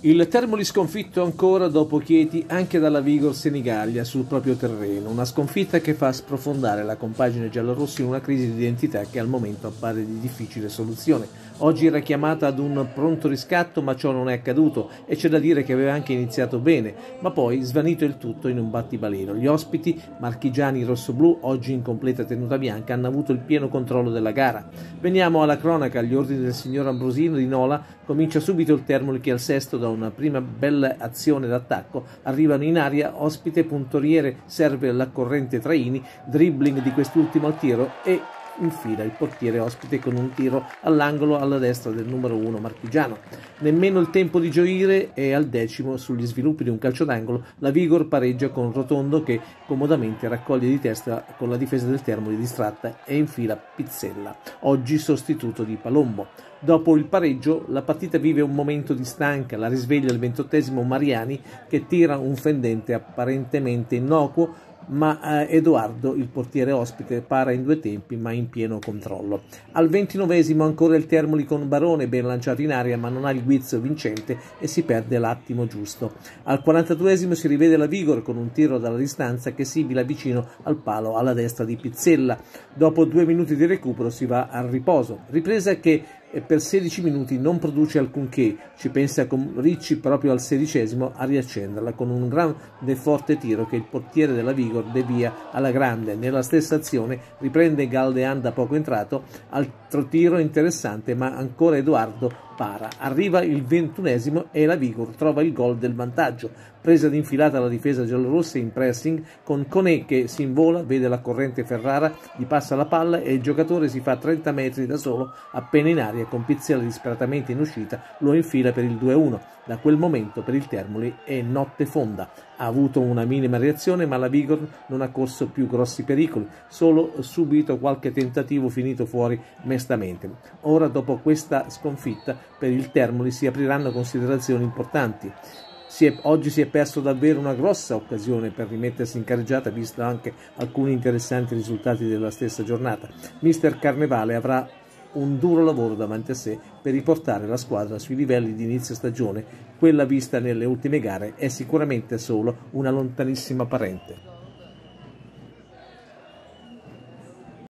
Il Termoli sconfitto ancora dopo Chieti anche dalla Vigor Senigallia sul proprio terreno, una sconfitta che fa sprofondare la compagine giallorossi in una crisi di identità che al momento appare di difficile soluzione. Oggi era chiamata ad un pronto riscatto, ma ciò non è accaduto e c'è da dire che aveva anche iniziato bene, ma poi svanito il tutto in un battibaleno. Gli ospiti, marchigiani rossoblù, oggi in completa tenuta bianca, hanno avuto il pieno controllo della gara. Veniamo alla cronaca, agli ordini del signor Ambrosino di Nola, comincia subito il Termoli che al sesto da una prima bella azione d'attacco arrivano in aria ospite puntoriere serve la corrente Traini, dribbling di quest'ultimo al tiro e infila il portiere ospite con un tiro all'angolo alla destra del numero 1 marchigiano. Nemmeno il tempo di gioire è al decimo sugli sviluppi di un calcio d'angolo, la Vigor pareggia con Rotondo che comodamente raccoglie di testa con la difesa del Termoli distratta e infila Pizzella, oggi sostituto di Palombo. Dopo il pareggio la partita vive un momento di stanca, la risveglia il ventottesimo Mariani che tira un fendente apparentemente innocuo ma eh, Edoardo, il portiere ospite, para in due tempi ma in pieno controllo. Al ventinovesimo ancora il Termoli con Barone ben lanciato in aria ma non ha il guizzo vincente e si perde l'attimo giusto. Al 42esimo si rivede la Vigor con un tiro dalla distanza che sibila vicino al palo alla destra di Pizzella. Dopo due minuti di recupero si va al riposo. Ripresa che e per 16 minuti non produce alcunché, ci pensa con Ricci proprio al sedicesimo a riaccenderla con un grande forte tiro che il portiere della Vigor devia alla grande. Nella stessa azione riprende Galdean da poco entrato, altro tiro interessante ma ancora Edoardo para. Arriva il ventunesimo e la Vigor trova il gol del vantaggio. Presa d'infilata la difesa giallorossa in pressing con Conè che si invola, vede la corrente Ferrara, gli passa la palla e il giocatore si fa 30 metri da solo appena in aria con Pizzella disperatamente in uscita lo infila per il 2-1. Da quel momento per il Termoli è notte fonda. Ha avuto una minima reazione ma la Vigor non ha corso più grossi pericoli, solo subito qualche tentativo finito fuori mestamente. Ora dopo questa sconfitta per il Termoli si apriranno considerazioni importanti. Si è, oggi si è perso davvero una grossa occasione per rimettersi in carreggiata, visto anche alcuni interessanti risultati della stessa giornata. Mister Carnevale avrà un duro lavoro davanti a sé per riportare la squadra sui livelli di inizio stagione. Quella vista nelle ultime gare è sicuramente solo una lontanissima parente.